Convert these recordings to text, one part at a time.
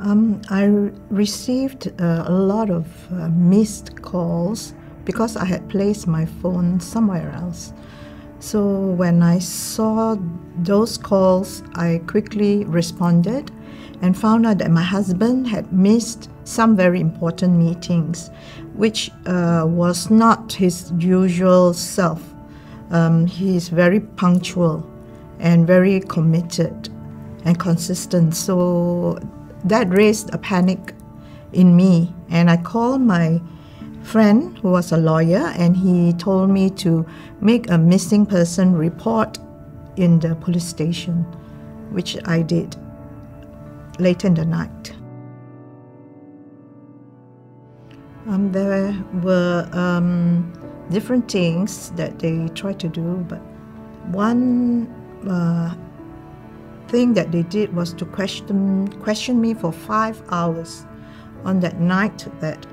Um, I received uh, a lot of uh, missed calls because I had placed my phone somewhere else. So when I saw those calls, I quickly responded and found out that my husband had missed some very important meetings, which uh, was not his usual self. Um, he is very punctual and very committed and consistent. So that raised a panic in me, and I called my friend who was a lawyer, and he told me to make a missing person report in the police station, which I did late in the night. Um, there were um, different things that they tried to do, but one uh, thing that they did was to question question me for five hours. On that night that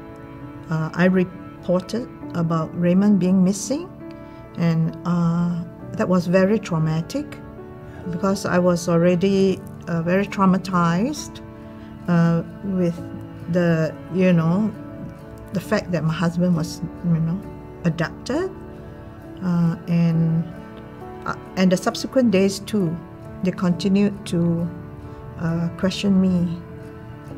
uh, I reported about Raymond being missing, and uh, that was very traumatic because I was already uh, very traumatized uh, with the you know the fact that my husband was you know abducted uh, and uh, and the subsequent days too they continued to uh, question me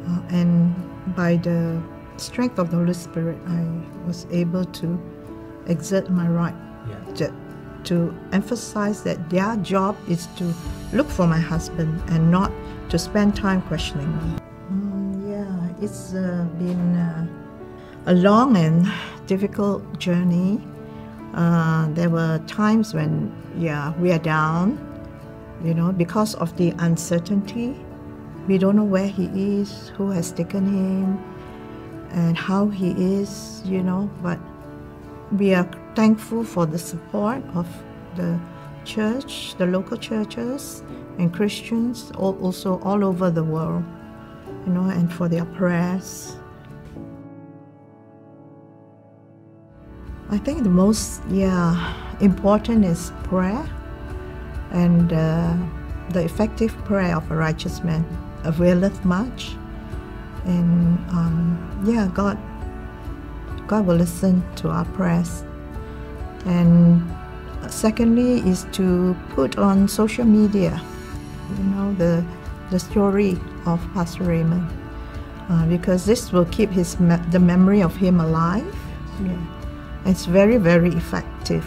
uh, and by the strength of the Holy Spirit I was able to exert my right Yeah. to, to emphasize that their job is to look for my husband and not to spend time questioning me. Mm, yeah, it's uh, been uh, a long and difficult journey. Uh, there were times when, yeah, we are down, you know, because of the uncertainty. We don't know where he is, who has taken him, and how he is, you know, but we are thankful for the support of the church, the local churches, and Christians all, also all over the world, you know, and for their prayers. I think the most, yeah, important is prayer and uh, the effective prayer of a righteous man availeth much. And um, yeah, God God will listen to our prayers. And secondly is to put on social media, you know, the the story of Pastor Raymond, uh, because this will keep his me- the memory of him alive. Yeah. It's very very effective.